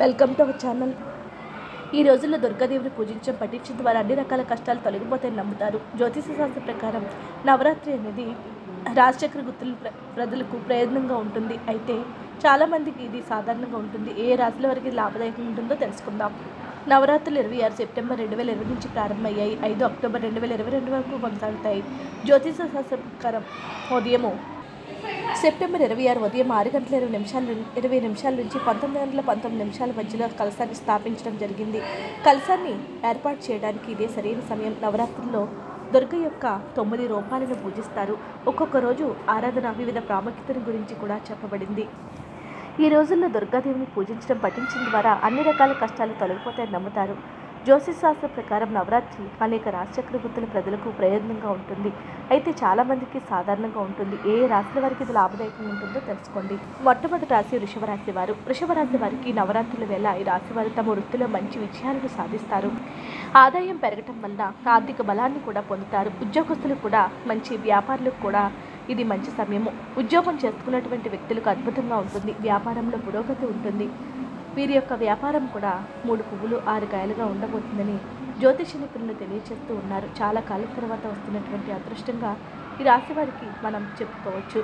Welcome to our channel. ఈ రోజుల్లో దుర్గాదేవిని పూజించడం పఠించడం ద్వారా అన్ని రకాల కష్టాలు తొలగిపోతాయని నమ్ముతారు. జ్యోతిష శాస్త్ర ప్రకారం నవరాత్రి అనేది రాజచక్ర గుర్తుల ప్ర ప్రజలకు ప్రయోజనంగా ఉంటుంది. అయితే చాలామందికి ఇది సాధారణంగా ఉంటుంది. ఏ రాశుల వరకు లాభదాయకంగా ఉంటుందో తెలుసుకుందాం. నవరాత్రులు ఇరవై ఆరు సెప్టెంబర్ రెండు వేల ఇరవై నుంచి ప్రారంభమయ్యాయి. ఐదు అక్టోబర్ రెండు వేల ఇరవై రెండు వరకు కొనసాగుతాయి. జ్యోతిష శాస్త్ర ప్రకారం ఉదయము సెప్టెంబర్ ఇరవై ఆరు ఉదయం ఆరు గంటల ఇరవై నిమిషాల ఇరవై నిమిషాల నుంచి పంతొమ్మిది గంటల పంతొమ్మిది నిమిషాల మధ్యలో కలశాన్ని స్థాపించడం జరిగింది. కలశాన్ని ఏర్పాటు చేయడానికి ఇదే సరైన సమయం. నవరాత్రుల్లో దుర్గ యొక్క తొమ్మిది రూపాలను పూజిస్తారు. ఒక్కొక్క రోజు ఆరాధన వివిధ ప్రాముఖ్యతను గురించి కూడా చెప్పబడింది. ఈ రోజుల్లో దుర్గాదేవిని పూజించడం పఠించడం ద్వారా అన్ని రకాల కష్టాలు తొలగిపోతాయని నమ్ముతారు. శాస్త్ర ప్రకారం నవరాత్రి అనేక రాశిచక్రవృత్తుల ప్రజలకు ప్రయోజనంగా ఉంటుంది. అయితే చాలామందికి సాధారణంగా ఉంటుంది. ఏ రాశుల వారికి ఇది లాభదాయకంగా ఉంటుందో తెలుసుకోండి. మొట్టమొదటి రాశి వృషభ రాశి వారు. వృషభ రాశి వారికి నవరాత్రుల వేళ ఈ రాశి వారు తమ వృత్తిలో మంచి విజయాలను సాధిస్తారు. ఆదాయం పెరగటం వల్ల ఆర్థిక బలాన్ని కూడా పొందుతారు. ఉద్యోగస్తులు కూడా మంచి వ్యాపారులకు కూడా ఇది మంచి సమయము. ఉద్యోగం చేసుకున్నటువంటి వ్యక్తులకు అద్భుతంగా ఉంటుంది. వ్యాపారంలో పురోగతి ఉంటుంది. వీరి యొక్క వ్యాపారం కూడా మూడు పువ్వులు ఆరు కాయలుగా ఉండబోతుందని జ్యోతిష నిపుణులు తెలియజేస్తూ ఉన్నారు. చాలా కాలం తర్వాత వస్తున్నటువంటి అదృష్టంగా ఈ రాశి వారికి మనం చెప్పుకోవచ్చు.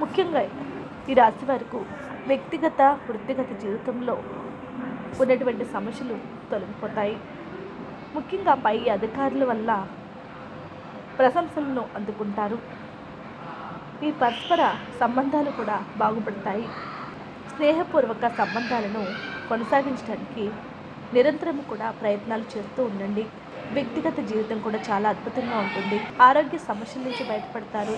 ముఖ్యంగా ఈ రాశి వారికి వ్యక్తిగత వృత్తిగత జీవితంలో ఉన్నటువంటి సమస్యలు తొలగిపోతాయి. ముఖ్యంగా పై అధికారుల వల్ల ప్రశంసలను అందుకుంటారు. ఈ పరస్పర సంబంధాలు కూడా బాగుపడతాయి. స్నేహపూర్వక సంబంధాలను కొనసాగించడానికి నిరంతరం కూడా ప్రయత్నాలు చేస్తూ ఉండండి. వ్యక్తిగత జీవితం కూడా చాలా అద్భుతంగా ఉంటుంది. ఆరోగ్య సమస్యల నుంచి బయటపడతారు.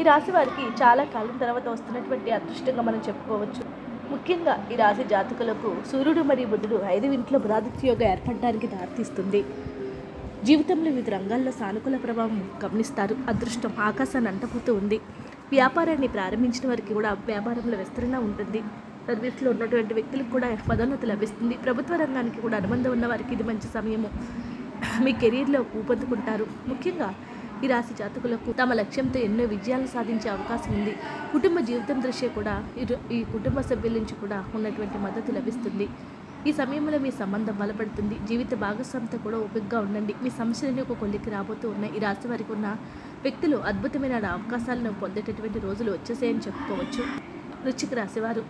ఈ రాశి వారికి చాలా కాలం తర్వాత వస్తున్నటువంటి అదృష్టంగా మనం చెప్పుకోవచ్చు. ముఖ్యంగా ఈ రాశి జాతకులకు సూర్యుడు మరియు బుధుడు ఐదు ఇంట్లో బుధాదిత్య యోగ ఏర్పడడానికి దారితీస్తుంది. జీవితంలో వివిధ రంగాల్లో సానుకూల ప్రభావం గమనిస్తారు. అదృష్టం ఆకాశాన్ని అంటపోతూ ఉంది. వ్యాపారాన్ని ప్రారంభించిన వారికి కూడా వ్యాపారంలో విస్తరణ ఉంటుంది. సర్వీస్లో ఉన్నటువంటి వ్యక్తులకు కూడా పదోన్నతి లభిస్తుంది. ప్రభుత్వ రంగానికి కూడా అనుబంధం ఉన్న వారికి ఇది మంచి సమయము. మీ కెరీర్లో ఊపందుకుంటారు. ముఖ్యంగా ఈ రాశి జాతకులకు తమ లక్ష్యంతో ఎన్నో విజయాలు సాధించే అవకాశం ఉంది. కుటుంబ జీవితం దృష్ట్యా కూడా ఈ కుటుంబ సభ్యుల నుంచి కూడా ఉన్నటువంటి మద్దతు లభిస్తుంది. ఈ సమయంలో మీ సంబంధం బలపడుతుంది. జీవిత భాగస్వామితో కూడా ఓపికగా ఉండండి. మీ సమస్యలని ఒక కొలికి రాబోతూ ఉన్నాయి. ఈ రాశి వారికి ఉన్న వ్యక్తులు అద్భుతమైన అవకాశాలను పొందేటటువంటి రోజులు వచ్చేసాయని చెప్పుకోవచ్చు. వృచ్చిక రాశివారు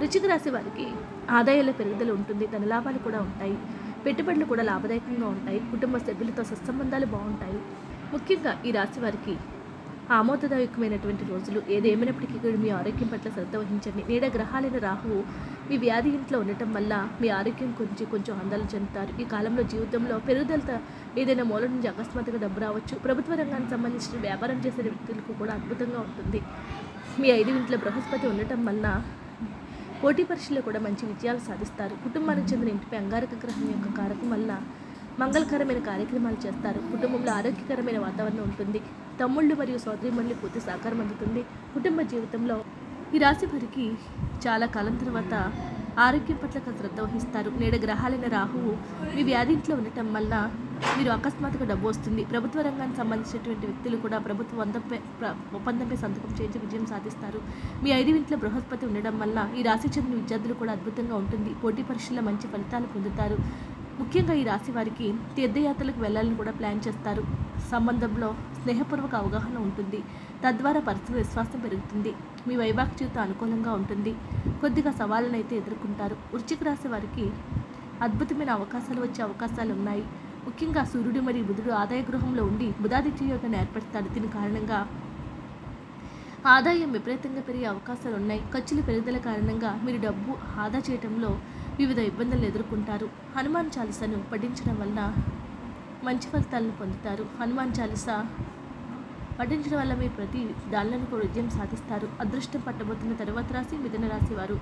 వృచ్చిక రాశి వారికి ఆదాయాల పెరుగుదల ఉంటుంది ధన లాభాలు కూడా ఉంటాయి పెట్టుబడులు కూడా లాభదాయకంగా ఉంటాయి కుటుంబ సభ్యులతో సత్సంబంధాలు బాగుంటాయి. ముఖ్యంగా ఈ రాశి వారికి ఆమోదదాయకమైనటువంటి రోజులు ఏదేమైనప్పటికీ కూడా మీ ఆరోగ్యం పట్ల శ్రద్ధ వహించండి. నేడ గ్రహాలైన రాహువు మీ వ్యాధి ఇంట్లో ఉండటం వల్ల మీ ఆరోగ్యం గురించి కొంచెం ఆందోళన చెందుతారు. ఈ కాలంలో జీవితంలో పెరుగుదలతో ఏదైనా మూల నుంచి అకస్మాత్తుగా డబ్బు రావచ్చు. ప్రభుత్వ రంగానికి సంబంధించిన వ్యాపారం చేసే వ్యక్తులకు కూడా అద్భుతంగా ఉంటుంది. మీ ఐదు ఇంట్లో బృహస్పతి ఉండటం వల్ల పోటీ పరీక్షల్లో కూడా మంచి విజయాలు సాధిస్తారు. కుటుంబానికి చెందిన ఇంటిపై అంగారక గ్రహం యొక్క కారకం వల్ల మంగళకరమైన కార్యక్రమాలు చేస్తారు. కుటుంబంలో ఆరోగ్యకరమైన వాతావరణం ఉంటుంది. తమ్ముళ్ళు మరియు సోదరిమణులు పూర్తి సహకారం అందుతుంది. కుటుంబ జీవితంలో ఈ రాశి వారికి చాలా కాలం తర్వాత ఆరోగ్యం పట్ల శ్రద్ధ వహిస్తారు. నేడు గ్రహాలైన రాహువు మీ వ్యాధింట్లో ఉండటం వల్ల మీరు అకస్మాత్తుగా డబ్బు వస్తుంది. ప్రభుత్వ రంగానికి సంబంధించినటువంటి వ్యక్తులు కూడా ప్రభుత్వ వందంపై ఒప్పందంపై సంతకం చేయించి విజయం సాధిస్తారు. మీ ఐదు ఇంట్లో బృహస్పతి ఉండడం వల్ల ఈ రాశి చెందిన విద్యార్థులు కూడా అద్భుతంగా ఉంటుంది. పోటీ పరీక్షల్లో మంచి ఫలితాలు పొందుతారు. ముఖ్యంగా ఈ రాశి వారికి తీర్థయాత్రలకు వెళ్ళాలని కూడా ప్లాన్ చేస్తారు. సంబంధంలో స్నేహపూర్వక అవగాహన ఉంటుంది. తద్వారా పరస్పర విశ్వాసం పెరుగుతుంది. మీ వైవాహిక జీవితం అనుకూలంగా ఉంటుంది. కొద్దిగా సవాళ్ళను అయితే ఎదుర్కొంటారు. వృశ్చిక రాశి వారికి అద్భుతమైన అవకాశాలు వచ్చే అవకాశాలు ఉన్నాయి. ముఖ్యంగా సూర్యుడు మరియు బుధుడు ఆదాయ గృహంలో ఉండి బుధాదిత్య యోగాన్ని ఏర్పరుస్తారు దీని కారణంగా ఆదాయం విపరీతంగా పెరిగే అవకాశాలు ఉన్నాయి. ఖర్చుల పెరుగుదల కారణంగా మీరు డబ్బు ఆదా చేయడంలో వివిధ ఇబ్బందులు ఎదుర్కొంటారు. హనుమాన్ చాలీసాను పఠించడం వలన మంచి ఫలితాలను పొందుతారు. హనుమాన్ చాలీసా పఠించడం వల్ల మీరు ప్రతి దానిలను కూడా విజయం సాధిస్తారు. అదృష్టం పట్టబోతున్న తర్వాత రాశి మిథున రాశి వారు.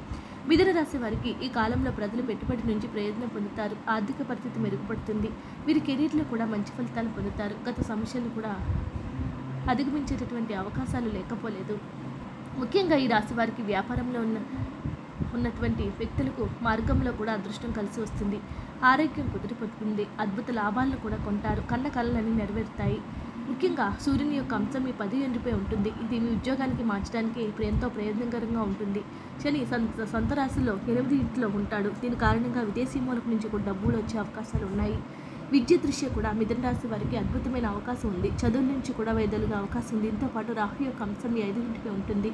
మిథున రాశి వారికి ఈ కాలంలో ప్రజలు పెట్టుబడి నుంచి ప్రయోజనం పొందుతారు. ఆర్థిక పరిస్థితి మెరుగుపడుతుంది. వీరి కెరీర్లో కూడా మంచి ఫలితాలు పొందుతారు. గత సమస్యలు కూడా అధిగమించేటటువంటి అవకాశాలు లేకపోలేదు. ముఖ్యంగా ఈ రాశి వారికి వ్యాపారంలో ఉన్న ఉన్నటువంటి వ్యక్తులకు మార్గంలో కూడా అదృష్టం కలిసి వస్తుంది. ఆరోగ్యం కుదిరిపోతుంది అద్భుత లాభాలను కూడా కొంటారు. కన్న కళలన్నీ నెరవేరుతాయి. ముఖ్యంగా సూర్యుని యొక్క అంశం మీ పది ఎండిపై ఉంటుంది. ఇది మీ ఉద్యోగానికి మార్చడానికి ఇప్పుడు ఎంతో ప్రయోజనకరంగా ఉంటుంది. శని సంత సొంత రాశిలో ఎనిమిది ఇంట్లో ఉంటాడు. దీని కారణంగా విదేశీ మూలకు నుంచి కూడా డబ్బులు వచ్చే అవకాశాలు ఉన్నాయి. విద్య దృష్ట్యా కూడా మిథున రాశి వారికి అద్భుతమైన అవకాశం ఉంది. చదువు నుంచి కూడా వైదొలిగే అవకాశం ఉంది. దీంతో పాటు రాహు యొక్క అంశం మీ ఐదు ఇంటిపై ఉంటుంది.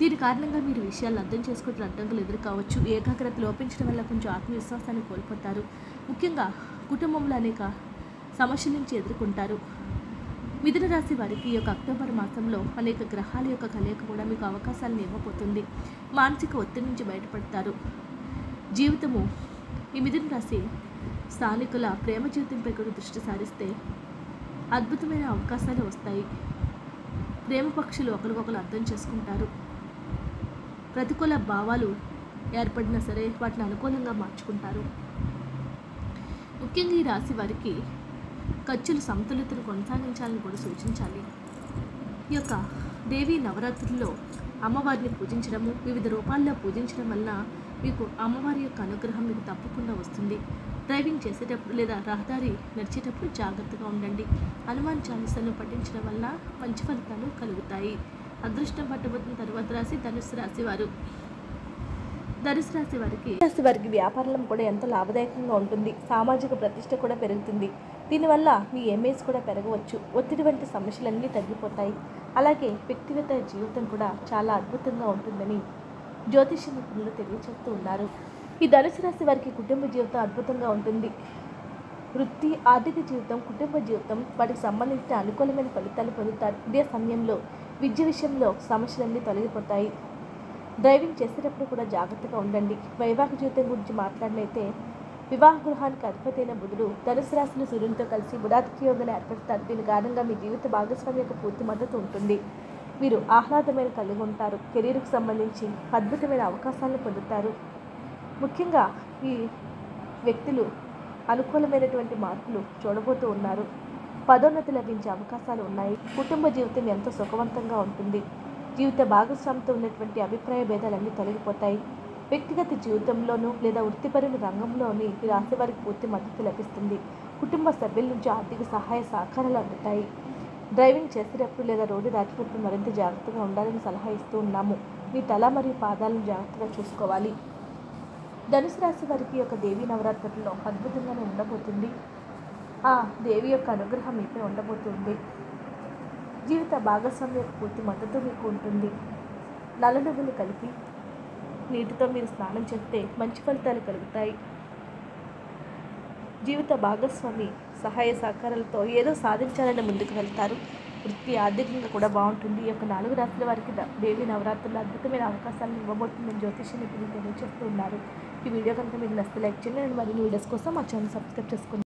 దీని కారణంగా మీరు విషయాలు అర్థం చేసుకుంటున్న అడ్డంకులు ఎదురు కావచ్చు ఏకాగ్రత లోపించడం వల్ల కొంచెం ఆత్మవిశ్వాసాన్ని కోల్పోతారు. ముఖ్యంగా కుటుంబంలో అనేక సమస్యల నుంచి ఎదుర్కొంటారు. మిథున రాశి వారికి ఈ యొక్క అక్టోబర్ మాసంలో అనేక గ్రహాల యొక్క కలయిక కూడా మీకు అవకాశాలను ఇవ్వబోతుంది. మానసిక ఒత్తిడి నుంచి బయటపడతారు. జీవితము ఈ మిథున రాశి స్థానికుల ప్రేమ జీవితంపై కూడా దృష్టి సారిస్తే అద్భుతమైన అవకాశాలు వస్తాయి. ప్రేమ పక్షులు ఒకరికొకరు అర్థం చేసుకుంటారు. ప్రతికూల భావాలు ఏర్పడినా సరే వాటిని అనుకూలంగా మార్చుకుంటారు. ముఖ్యంగా ఈ రాశి వారికి ఖర్చులు సమతుల్యతను కొనసాగించాలని కూడా సూచించాలి. ఈ యొక్క దేవీ నవరాత్రుల్లో అమ్మవారిని పూజించడము వివిధ రూపాల్లో పూజించడం వలన మీకు అమ్మవారి యొక్క అనుగ్రహం మీకు తప్పకుండా వస్తుంది. డ్రైవింగ్ చేసేటప్పుడు లేదా రహదారి నడిచేటప్పుడు జాగ్రత్తగా ఉండండి. హనుమాన్ చాలీసాను పఠించడం వల్ల మంచి ఫలితాలు కలుగుతాయి. అదృష్టం పట్టబోతున్న తరువాత రాసి ధనుసు రాశి వారు. ధనుసు రాశి వారికి రాశి వారికి వ్యాపారం కూడా ఎంతో లాభదాయకంగా ఉంటుంది. సామాజిక ప్రతిష్ట కూడా పెరుగుతుంది. దీనివల్ల మీ ఇమేజ్ కూడా పెరగవచ్చు. ఒత్తిడి వంటి సమస్యలన్నీ తగ్గిపోతాయి. అలాగే వ్యక్తిగత జీవితం కూడా చాలా అద్భుతంగా ఉంటుందని జ్యోతిష నిపుణులు తెలియచేస్తూ ఉన్నారు. ఈ ధనుసు రాశి వారికి కుటుంబ జీవితం అద్భుతంగా ఉంటుంది. వృత్తి ఆర్థిక జీవితం కుటుంబ జీవితం వాటికి సంబంధించిన అనుకూలమైన ఫలితాలు పొందుతారు. ఇదే సమయంలో విద్య విషయంలో సమస్యలన్నీ తొలగిపోతాయి. డ్రైవింగ్ చేసేటప్పుడు కూడా జాగ్రత్తగా ఉండండి. వైవాహిక జీవితం గురించి మాట్లాడినైతే వివాహ గృహానికి అధిపతి అయిన బుధుడు ధనుసు రాశిలో సూర్యునితో కలిసి బుధాతిథి యోగాన్ని ఏర్పడతారు. దీని కారణంగా మీ జీవిత భాగస్వామి యొక్క పూర్తి మద్దతు ఉంటుంది. మీరు ఆహ్లాదమైన కలిగి ఉంటారు. కెరీర్కు సంబంధించి అద్భుతమైన అవకాశాలను పొందుతారు. ముఖ్యంగా ఈ వ్యక్తులు అనుకూలమైనటువంటి మార్పులు చూడబోతూ ఉన్నారు. పదోన్నతి లభించే అవకాశాలు ఉన్నాయి. కుటుంబ జీవితం ఎంతో సుఖవంతంగా ఉంటుంది. జీవిత భాగస్వామితో ఉన్నటువంటి అభిప్రాయ భేదాలన్నీ తొలగిపోతాయి. వ్యక్తిగత జీవితంలోనూ లేదా వృత్తిపరమైన రంగంలోని ఈ రాశి వారికి పూర్తి మద్దతు లభిస్తుంది. కుటుంబ సభ్యుల నుంచి ఆర్థిక సహాయ సహకారాలు అందుతాయి. డ్రైవింగ్ చేసేటప్పుడు లేదా రోడ్డు దాటినప్పుడు మరింత జాగ్రత్తగా ఉండాలని సలహా ఇస్తూ ఉన్నాము. మీ తల మరియు పాదాలను జాగ్రత్తగా చూసుకోవాలి. ధనుసు రాశి వారికి యొక్క దేవీ నవరాత్రుల్లో అద్భుతంగానే ఉండబోతుంది. ఆ దేవి యొక్క అనుగ్రహం మీపై ఉండబోతుంది. జీవిత భాగస్వామి యొక్క పూర్తి మద్దతు మీకు ఉంటుంది. నల్ల నువ్వులు కలిపి నీటితో మీరు స్నానం చేస్తే మంచి ఫలితాలు కలుగుతాయి. జీవిత భాగస్వామి సహాయ సహకారాలతో ఏదో సాధించాలని ముందుకు వెళ్తారు. వృత్తి ఆర్థికంగా కూడా బాగుంటుంది. ఈ యొక్క నాలుగు రాత్రుల వారికి దేవి నవరాత్రుల్లో అద్భుతమైన అవకాశాలను ఇవ్వబోతుందని జ్యోతిష నిపుణులు తెలియజేస్తూ ఉన్నారు. ఈ వీడియో కనుక మీకు నచ్చితే లైక్ చేయండి. అండ్ మరిన్ని వీడియోస్ కోసం మా ఛానల్ సబ్స్క్రైబ్ చేసుకోండి.